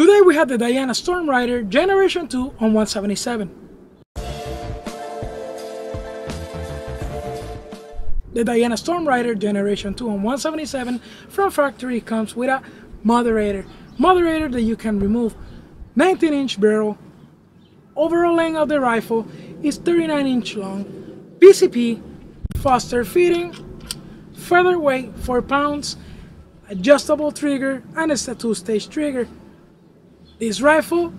Today we have the Diana Stormrider Generation 2 on 177. The Diana Stormrider Generation 2 on 177 from factory comes with a moderator. Moderator that you can remove 19 inch barrel. Overall length of the rifle is 39 inch long. PCP, Foster fitting, featherweight 4 pounds, adjustable trigger and it's a two stage trigger. This rifle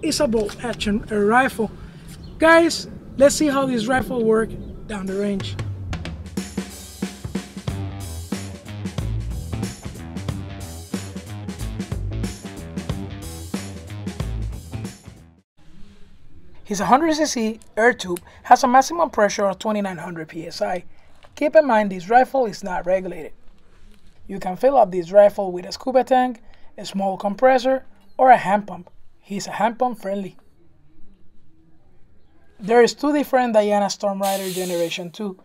is a bolt action rifle. Guys, let's see how this rifle works down the range. His 100cc air tube has a maximum pressure of 2900 psi. Keep in mind this rifle is not regulated. You can fill up this rifle with a scuba tank, a small compressor, or a hand pump. He's a hand pump friendly. There is two different Diana Stormrider Generation 2.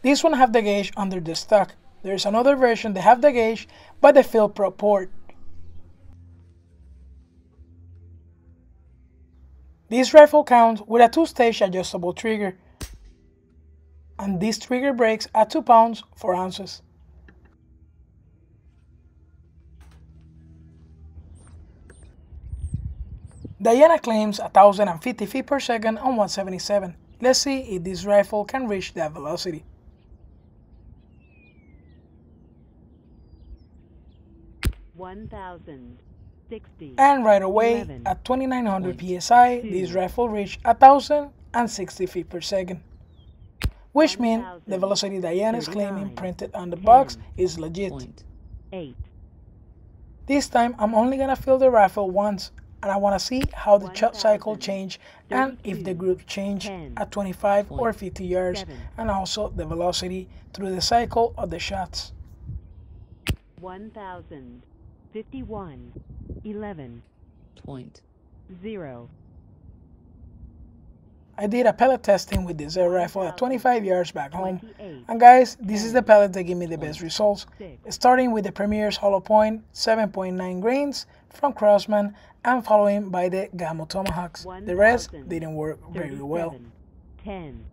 This one have the gauge under the stock. There is another version that have the gauge but the field pro port. This rifle counts with a two-stage adjustable trigger, and this trigger breaks at 2 pounds 4 ounces. Diana claims 1050 feet per second on 177. Let's see if this rifle can reach that velocity. One thousand. And right away, 11. at 2900 psi, this rifle reached 1060 feet per second. Which means the velocity Diana is claiming printed on the 10, box is legit. This time I'm only gonna fill the rifle once and I wanna see how the shot cycle change and if the group change at 25 or 50 yards and also the velocity through the cycle of the shots. 1051 11 point zero. I did a pellet testing with this air rifle at 25 yards back home. And guys, this is the pellet that gave me the best results. Starting with the Premier's Hollow Point 7.9 grains from Crosman and following by the Gamo Tomahawks. The rest didn't work very well. 10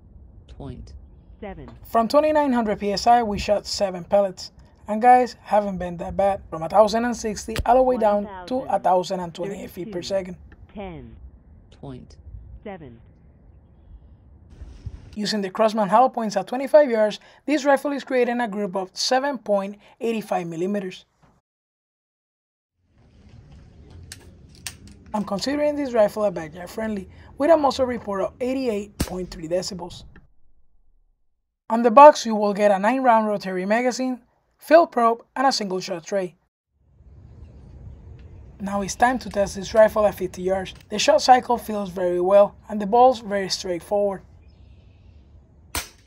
point 7. From 2900 psi we shot 7 pellets. And guys, haven't been that bad. From 1060 all the way down to 1028 feet per second. 10.7. Using the Crosman hollow points at 25 yards, this rifle is creating a group of 7.85 millimeters. I'm considering this rifle a backyard friendly with a muzzle report of 88.3 decibels. On the box you will get a 9 round rotary magazine, fill probe, and a single shot tray. Now it's time to test this rifle at 50 yards. The shot cycle feels very well and the ball's very straightforward.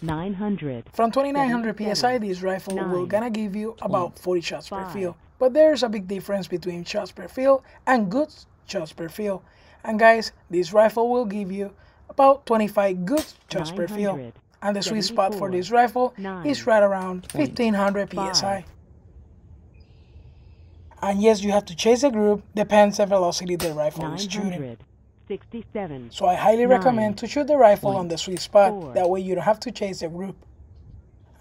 900. From 2900 psi this rifle nine, will gonna give you about 40 shots five. per field. But there's a big difference between shots per field and good shots per field. And guys, this rifle will give you about 25 good shots per field and the sweet spot for this rifle is right around 1500 psi. And yes, you have to chase the group, depends the velocity the rifle is shooting. 67. So I highly recommend to shoot the rifle on the sweet spot, four. that way you don't have to chase the group.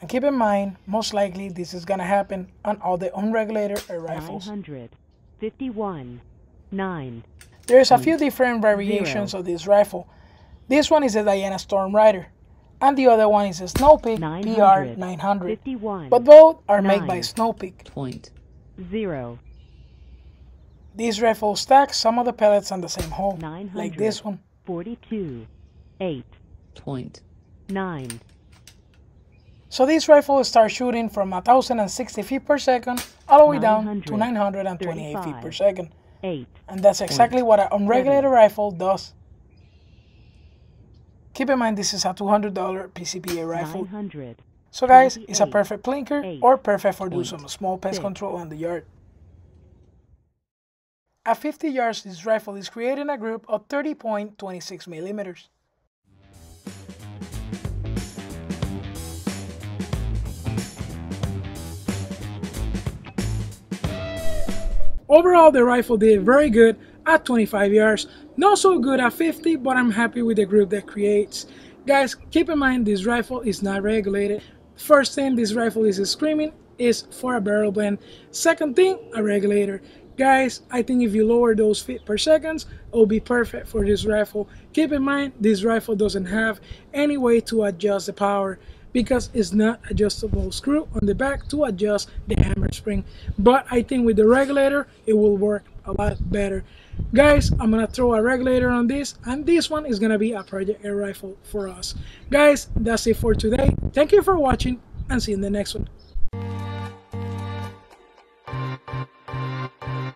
And keep in mind, most likely this is gonna happen on all the unregulated air rifles. 951. 9. There's a few different variations Zero. of this rifle. This one is a Diana Stormrider and the other one is a Snow-Peak PR 900. But both are made by Snow-Peak. Point zero. These rifles stack some of the pellets on the same hole, like this one. 42, 8, point 9. So this rifle starts shooting from 1060 feet per second all the way down to 928 feet per second. 8. And that's exactly what an unregulated rifle does. Keep in mind this is a $200 PCBA rifle. So guys, it's a perfect plinker or perfect for doing some small pest control in the yard. At 50 yards, this rifle is creating a group of 30.26 millimeters. Overall, the rifle did very good at 25 yards. Not so good at 50, but I'm happy with the group that creates. Guys, keep in mind this rifle is not regulated. First thing this rifle is screaming is for a barrel band. Second thing, a regulator. Guys, I think if you lower those feet per seconds, it will be perfect for this rifle. Keep in mind, this rifle doesn't have any way to adjust the power because it's not adjustable screw on the back to adjust the hammer spring. But I think with the regulator, it will work a lot better. Guys, I'm gonna throw a regulator on this and this one is gonna be a Project Air rifle for us. Guys, that's it for today. Thank you for watching and see you in the next one.